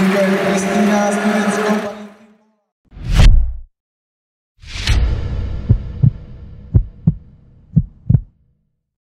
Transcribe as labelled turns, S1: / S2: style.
S1: Miguel Cristina Stevens,